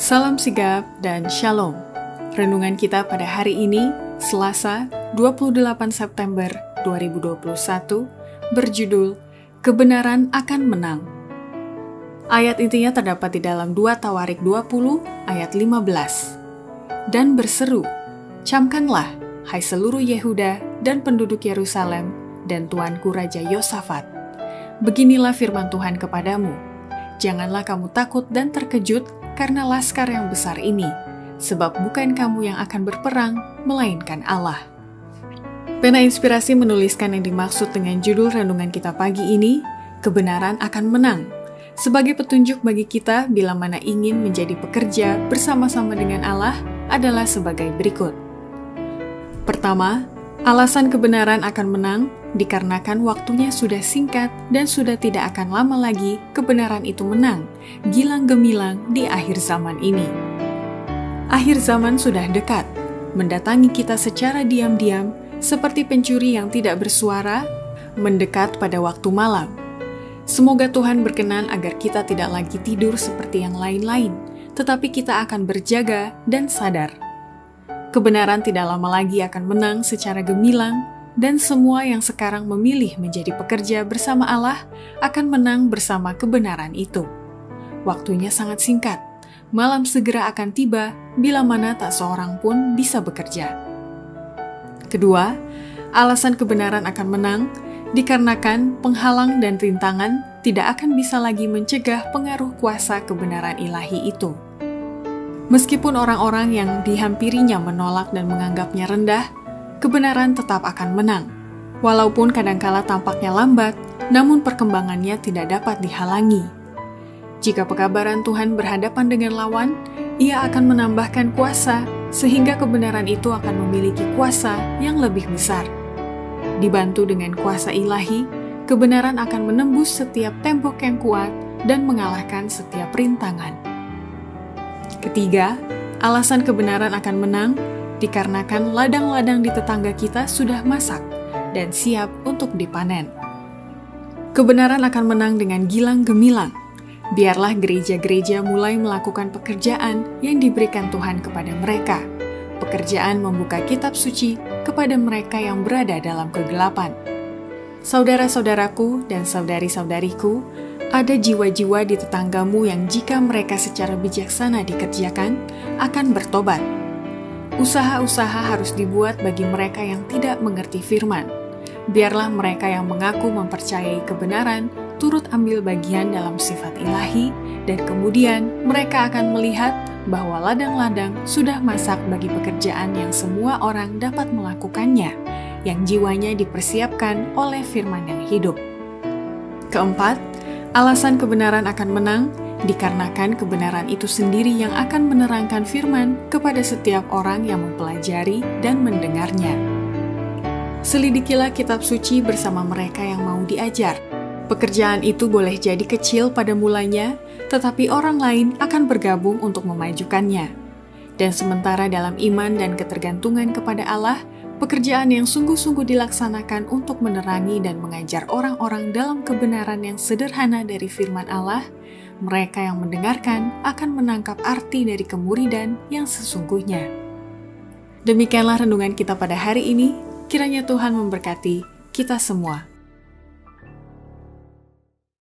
Salam sigap dan shalom. Renungan kita pada hari ini, Selasa, 28 September 2021, berjudul Kebenaran akan menang. Ayat intinya terdapat di dalam 2 Tawarik 20 ayat 15. Dan berseru, Camkanlah, hai seluruh Yehuda dan penduduk Yerusalem dan tuanku Raja Yosafat. Beginilah firman Tuhan kepadamu, Janganlah kamu takut dan terkejut karena laskar yang besar ini, sebab bukan kamu yang akan berperang, melainkan Allah. Pena Inspirasi menuliskan yang dimaksud dengan judul renungan kita pagi ini, Kebenaran akan menang, sebagai petunjuk bagi kita bila mana ingin menjadi pekerja bersama-sama dengan Allah adalah sebagai berikut. Pertama, alasan kebenaran akan menang dikarenakan waktunya sudah singkat dan sudah tidak akan lama lagi kebenaran itu menang, gilang gemilang di akhir zaman ini. Akhir zaman sudah dekat, mendatangi kita secara diam-diam seperti pencuri yang tidak bersuara, mendekat pada waktu malam. Semoga Tuhan berkenan agar kita tidak lagi tidur seperti yang lain-lain, tetapi kita akan berjaga dan sadar. Kebenaran tidak lama lagi akan menang secara gemilang dan semua yang sekarang memilih menjadi pekerja bersama Allah akan menang bersama kebenaran itu. Waktunya sangat singkat, malam segera akan tiba bila mana tak seorang pun bisa bekerja. Kedua, alasan kebenaran akan menang dikarenakan penghalang dan rintangan tidak akan bisa lagi mencegah pengaruh kuasa kebenaran ilahi itu. Meskipun orang-orang yang dihampirinya menolak dan menganggapnya rendah, kebenaran tetap akan menang. Walaupun kadangkala tampaknya lambat, namun perkembangannya tidak dapat dihalangi. Jika pekabaran Tuhan berhadapan dengan lawan, ia akan menambahkan kuasa sehingga kebenaran itu akan memiliki kuasa yang lebih besar. Dibantu dengan kuasa ilahi, kebenaran akan menembus setiap tembok yang kuat dan mengalahkan setiap rintangan. Ketiga, alasan kebenaran akan menang dikarenakan ladang-ladang di tetangga kita sudah masak dan siap untuk dipanen. Kebenaran akan menang dengan gilang gemilang. Biarlah gereja-gereja mulai melakukan pekerjaan yang diberikan Tuhan kepada mereka. Pekerjaan membuka kitab suci kepada mereka yang berada dalam kegelapan. Saudara-saudaraku dan saudari-saudariku, ada jiwa-jiwa di tetanggamu yang jika mereka secara bijaksana dikerjakan, akan bertobat Usaha-usaha harus dibuat bagi mereka yang tidak mengerti firman. Biarlah mereka yang mengaku mempercayai kebenaran turut ambil bagian dalam sifat ilahi, dan kemudian mereka akan melihat bahwa ladang-ladang sudah masak bagi pekerjaan yang semua orang dapat melakukannya, yang jiwanya dipersiapkan oleh firman yang hidup. Keempat, alasan kebenaran akan menang dikarenakan kebenaran itu sendiri yang akan menerangkan firman kepada setiap orang yang mempelajari dan mendengarnya. Selidikilah kitab suci bersama mereka yang mau diajar. Pekerjaan itu boleh jadi kecil pada mulanya, tetapi orang lain akan bergabung untuk memajukannya. Dan sementara dalam iman dan ketergantungan kepada Allah, pekerjaan yang sungguh-sungguh dilaksanakan untuk menerangi dan mengajar orang-orang dalam kebenaran yang sederhana dari firman Allah, mereka yang mendengarkan akan menangkap arti dari kemuridan yang sesungguhnya. Demikianlah renungan kita pada hari ini. Kiranya Tuhan memberkati kita semua.